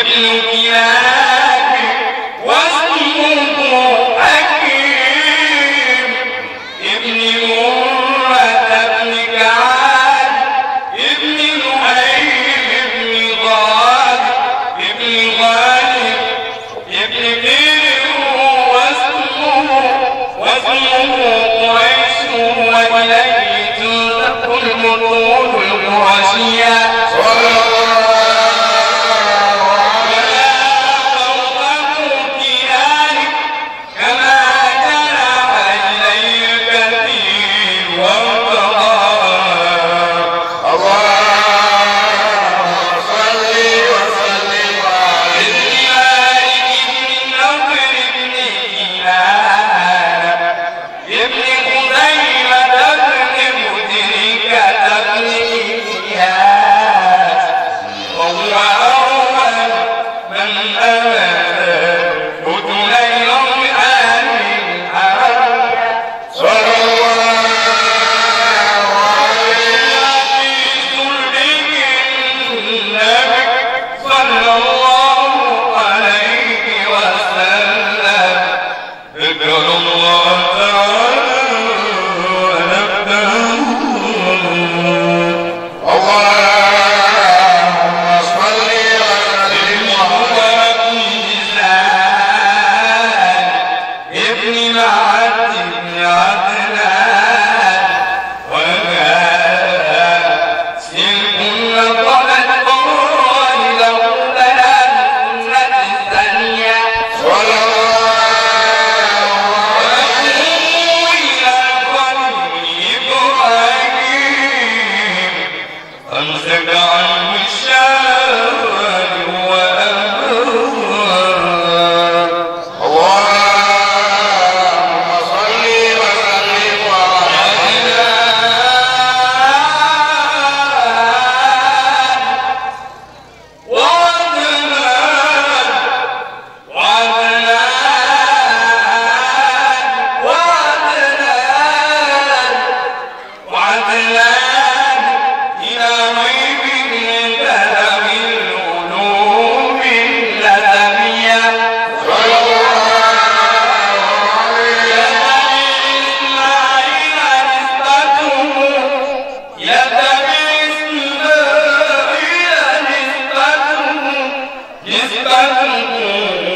ابن بلال وأرحم من أمن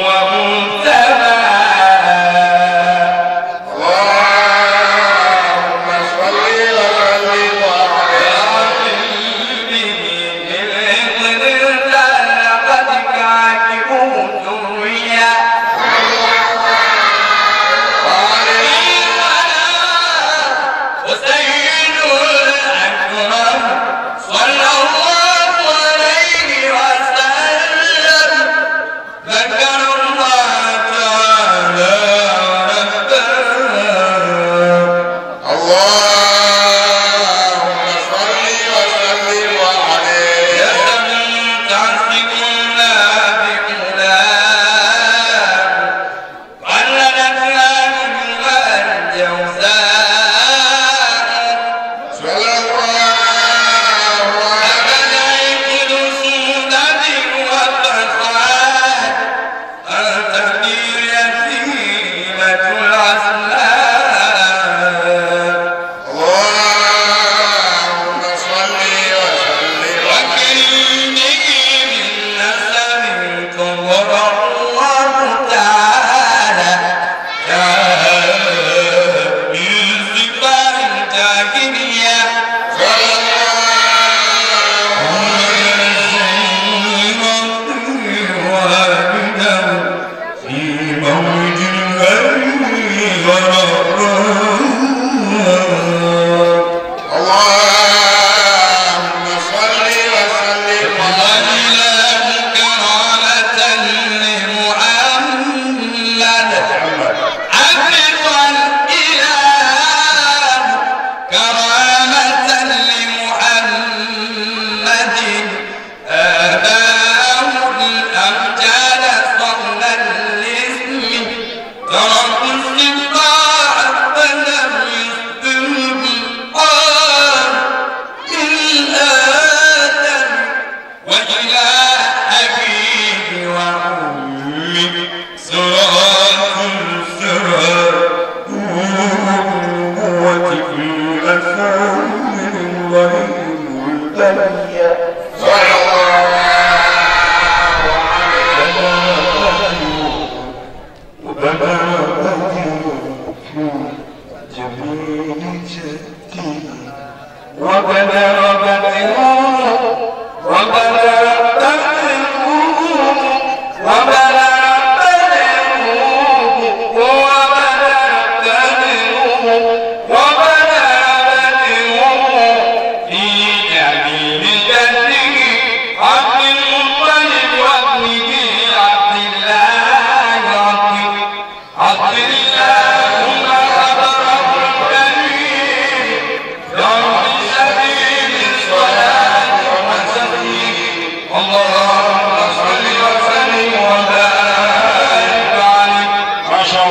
وهم وتؤلفها 아멘.